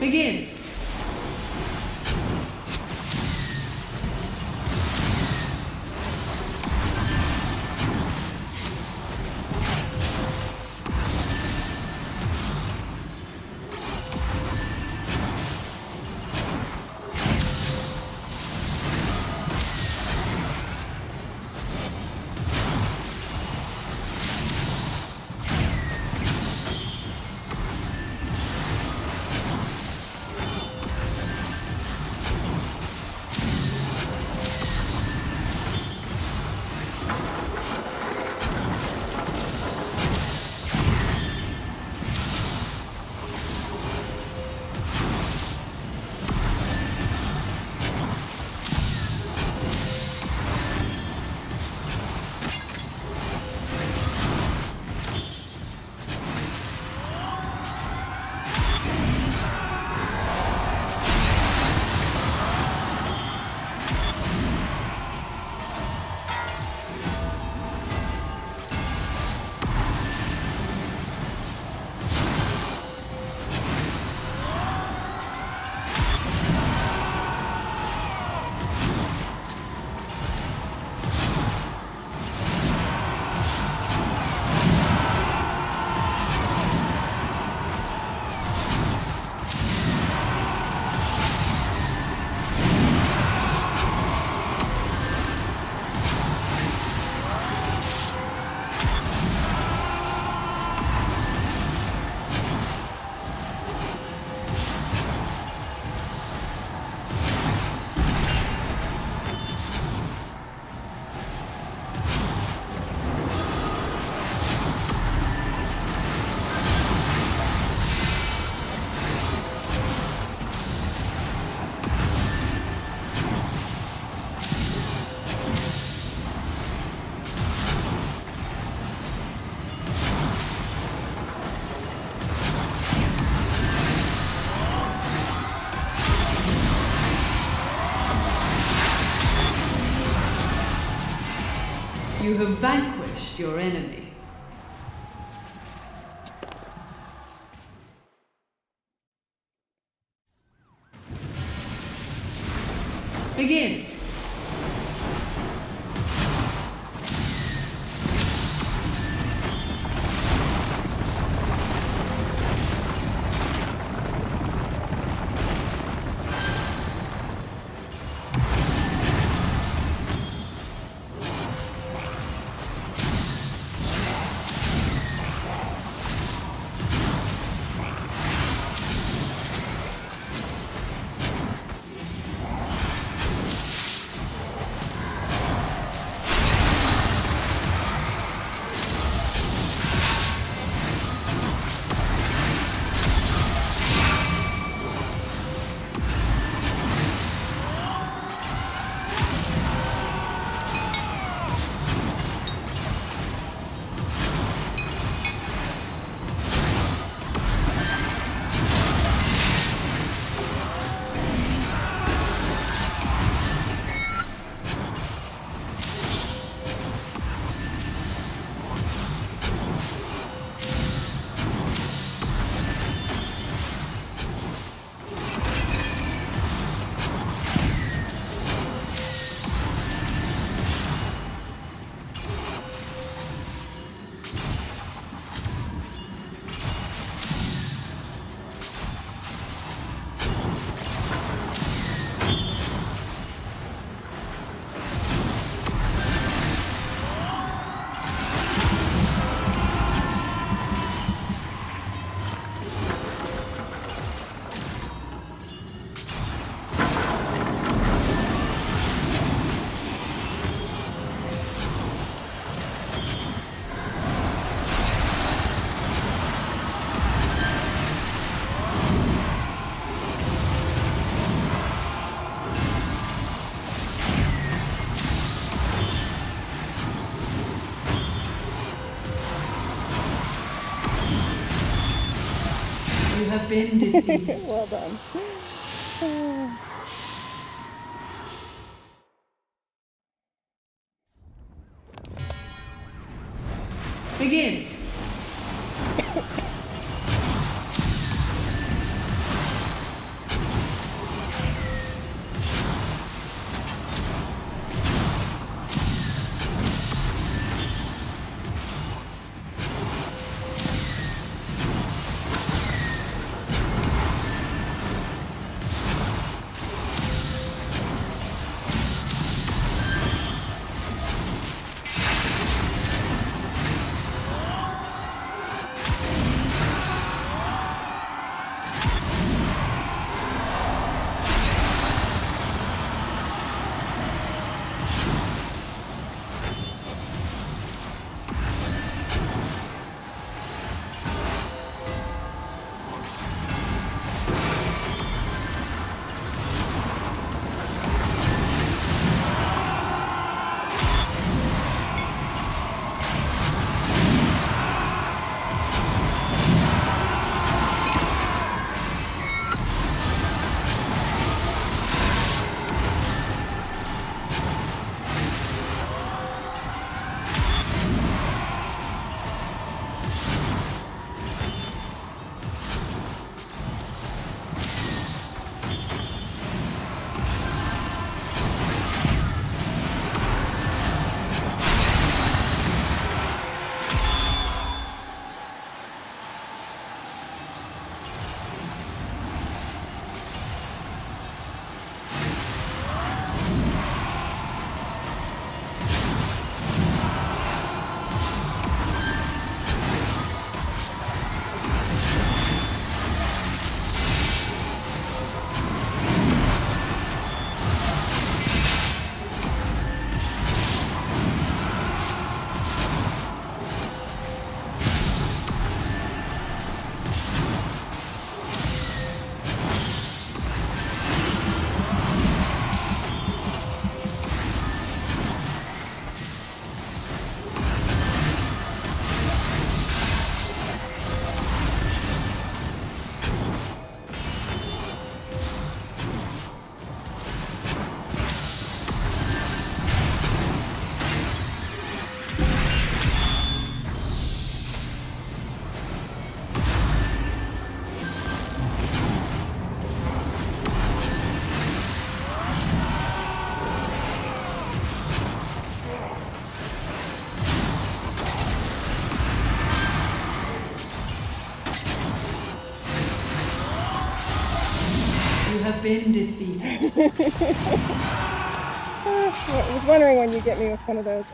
Begin. Have vanquished your enemy. Have been defeated. well done. Been defeated. I was wondering when you get me with one of those.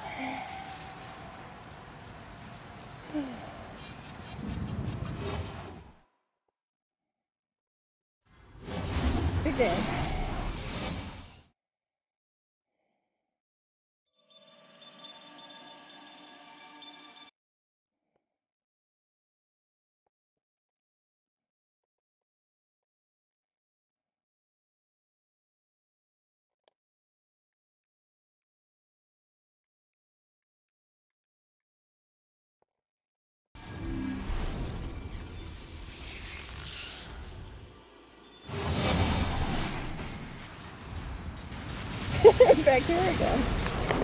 Back here again.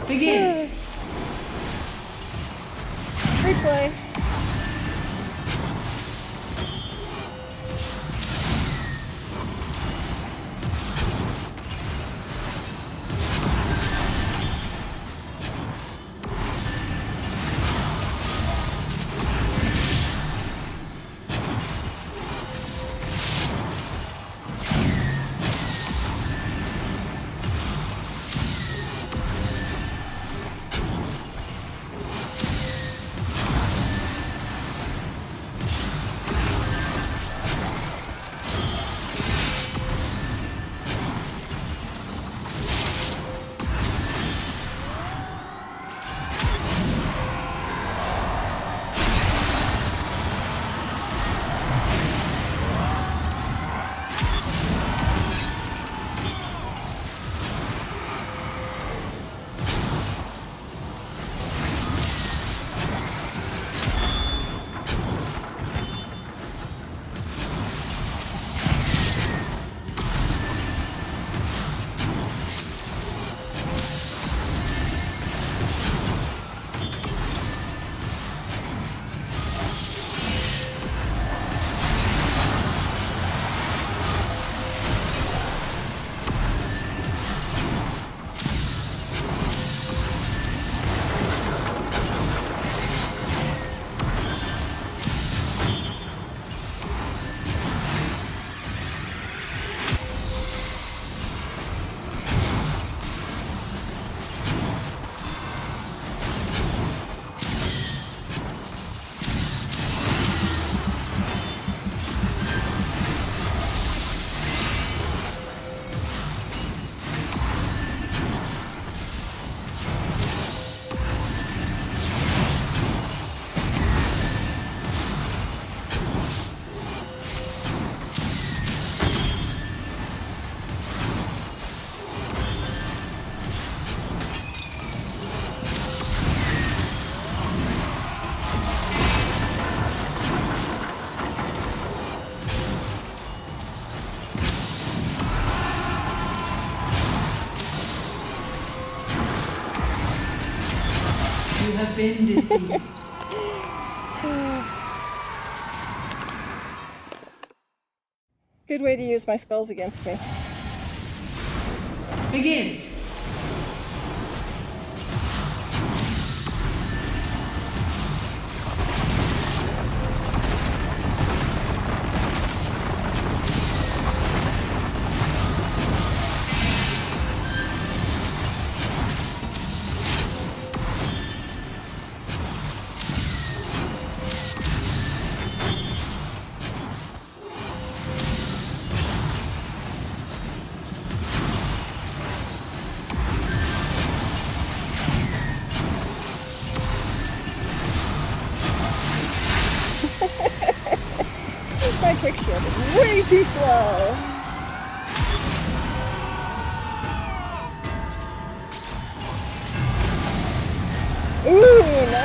Begin. Replay. Good way to use my skulls against me. Begin.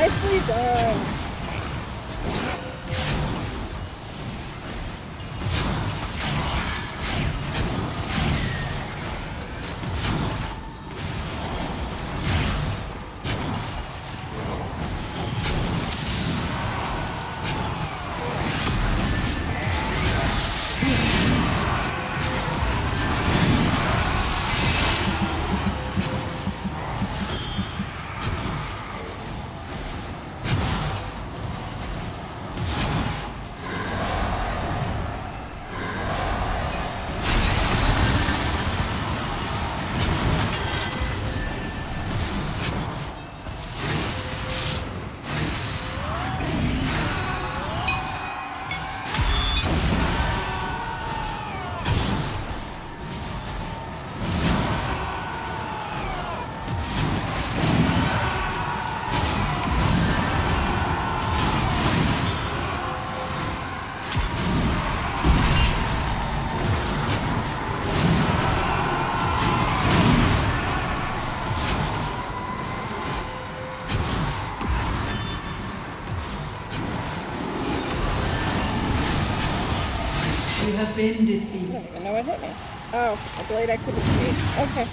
Nicely. Been I defeated. don't even know what hit me. Oh, a blade I couldn't see. Okay.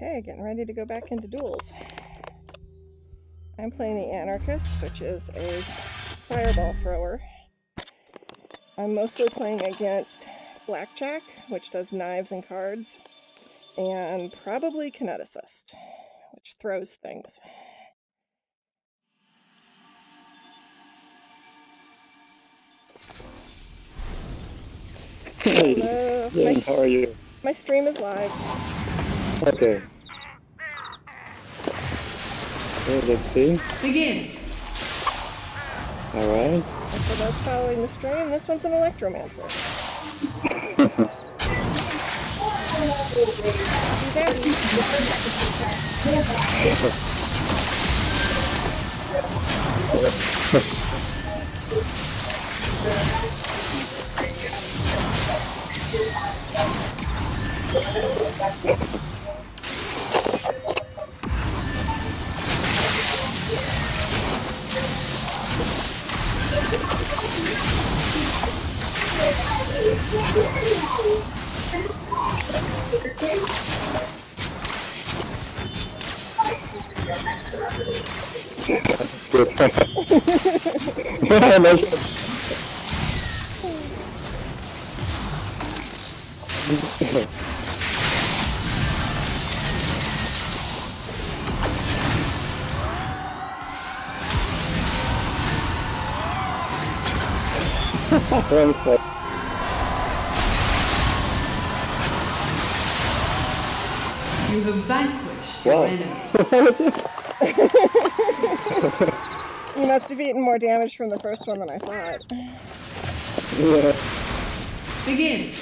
Okay, getting ready to go back into duels. I'm playing the Anarchist, which is a fireball thrower. I'm mostly playing against Blackjack, which does knives and cards, and probably Kineticist, which throws things. Hey, Hello. My, how are you? my stream is live. Okay. Okay, let's see. Begin. Alright. And for those following the stream, this one's an Electromancer. That's good. Nice. You have vanquished Wow. your enemy. That was it. You must have eaten more damage from the first one than I thought. Yeah. Begin.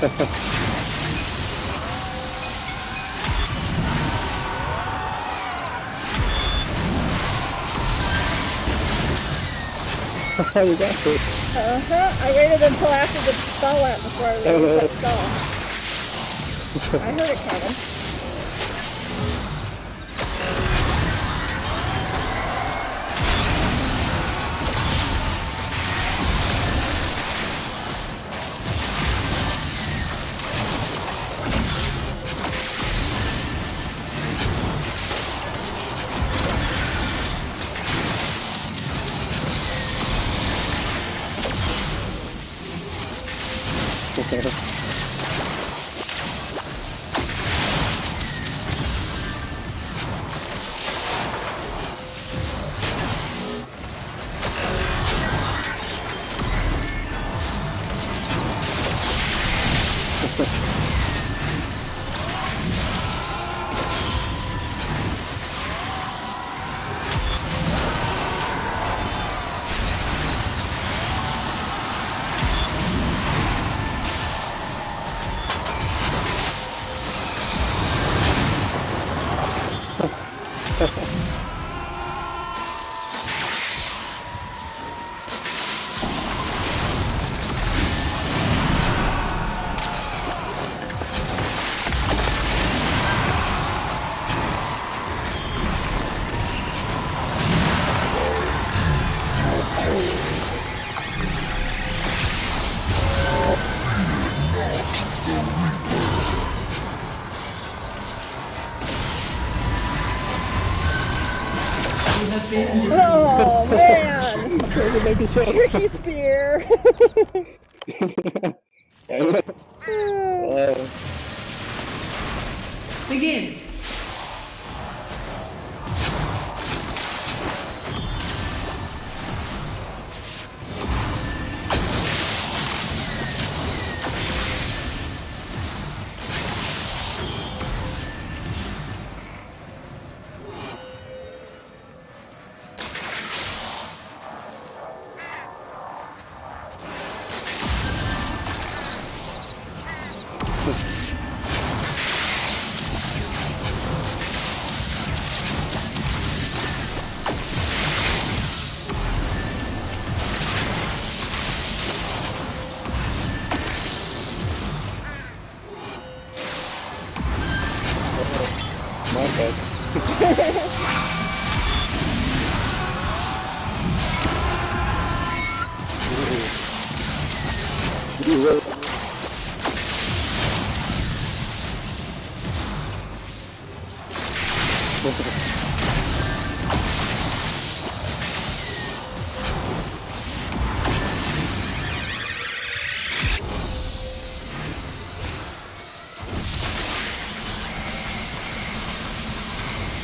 We got it. Uh-huh. I waited until after the spell went before I really? that spell. I heard it coming. quick.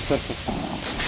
You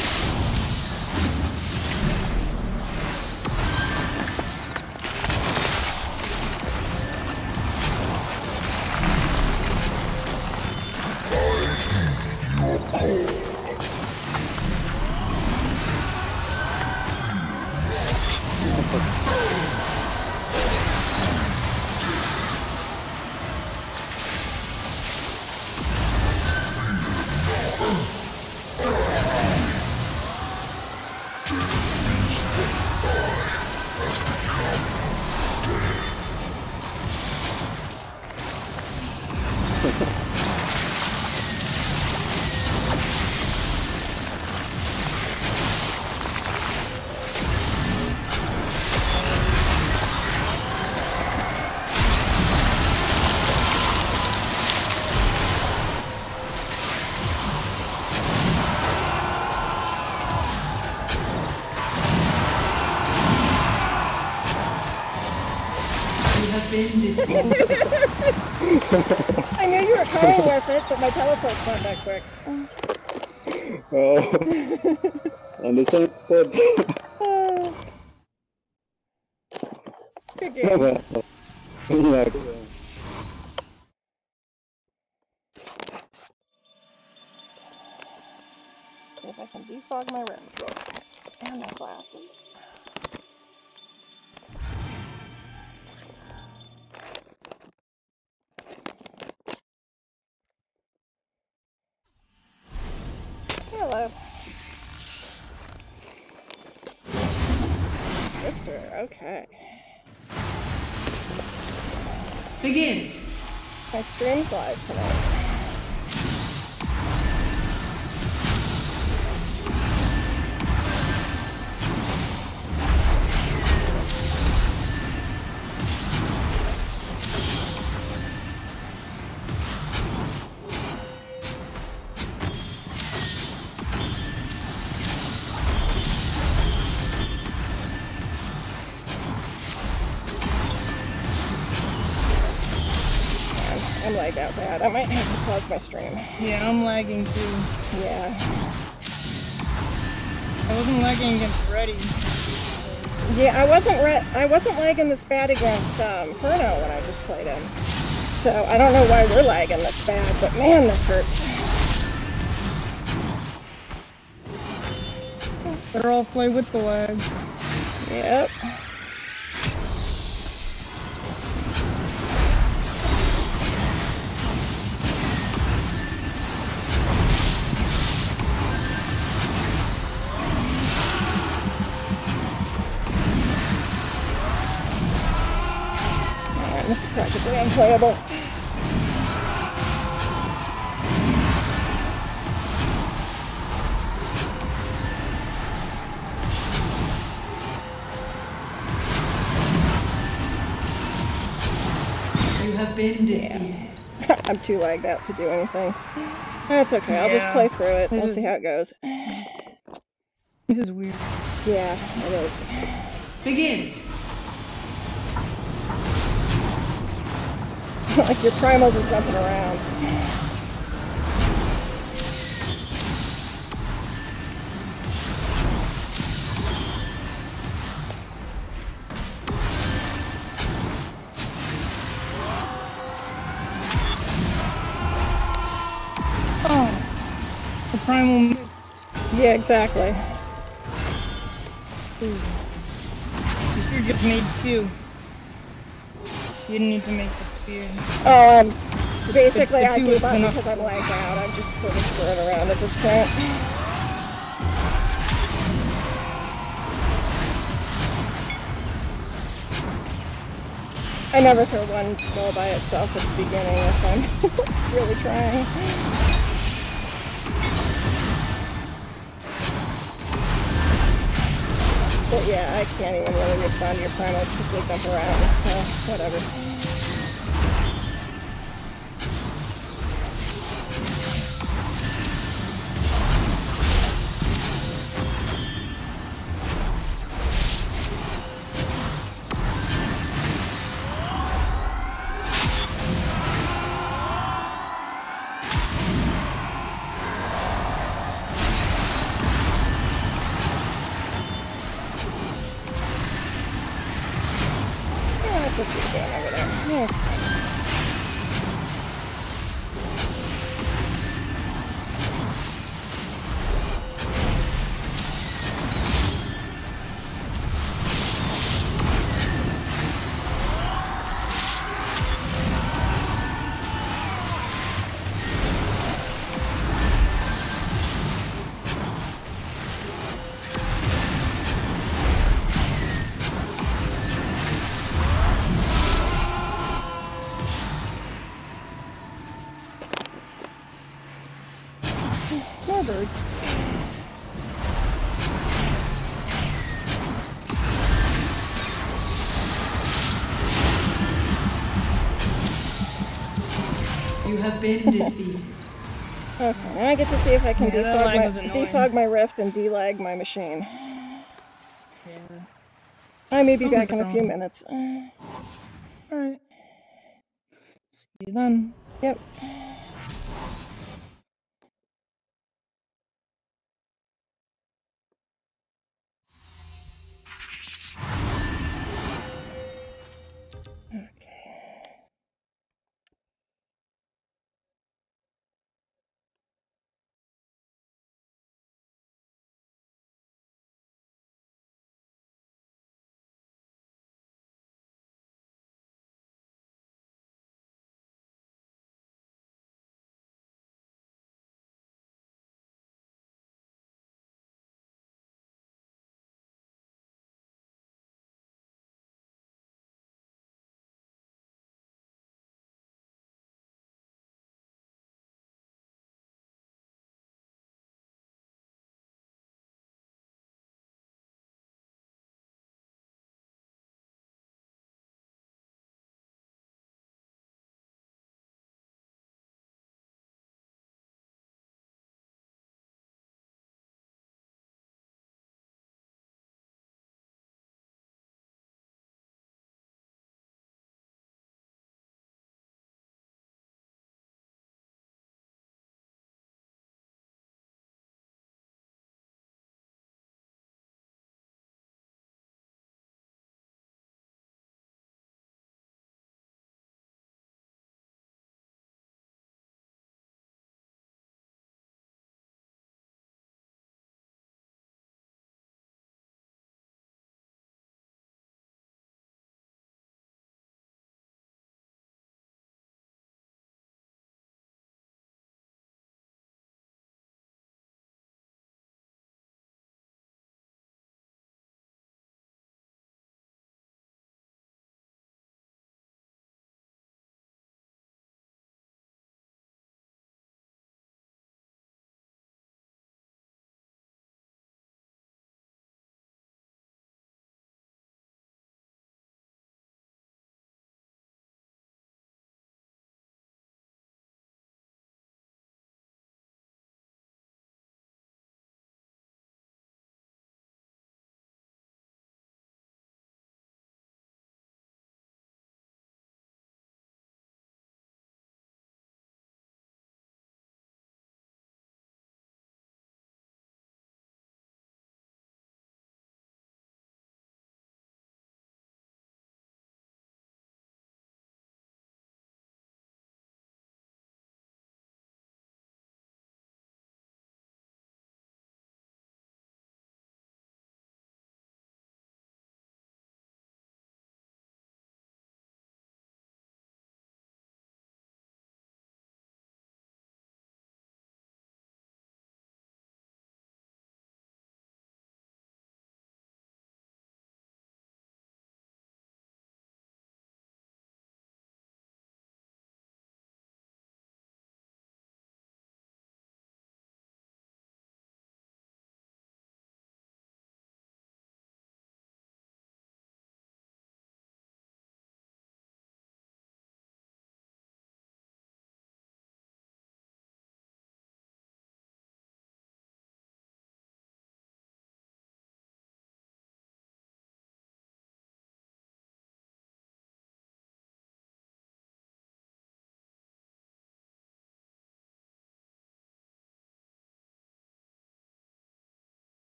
knew you were coming with it, but my teleport's not that quick. Oh. On the same spot. Oh. Good game. Yeah, good. See if I can defog my red book and my glasses. Okay. Begin. My stream's live tonight. I'm lagged out bad. I might have to pause my stream. Yeah, I'm lagging too. Yeah. I wasn't lagging against Reddy. Yeah, I wasn't re- I wasn't lagging this bad against um, Perno when I just played him. So I don't know why we're lagging this bad, but man, this hurts. Better all play with the lag. Yep. Unplayable. You have been defeated. I'm too lagged out to do anything. That's okay. I'll just play through it. We'll see how it goes. This is weird. Yeah, it is. Begin. like your primals are jumping around. Oh, the primal. move. Yeah, exactly. You just made two. You didn't need to make Oh, um, basically The I two gave up because I'm lagged out. I'm just sort of screwing around at this point. I never throw one skull by itself at the beginning if I'm really trying. But yeah, I can't even really respond to your primals because they jump around, so whatever. You have been defeated. Okay, now I get to see if I can Yeah, defog, my, defog my rift and delag my machine. Yeah. I may be Sounds back in a a few minutes. Alright. See you then. Yep.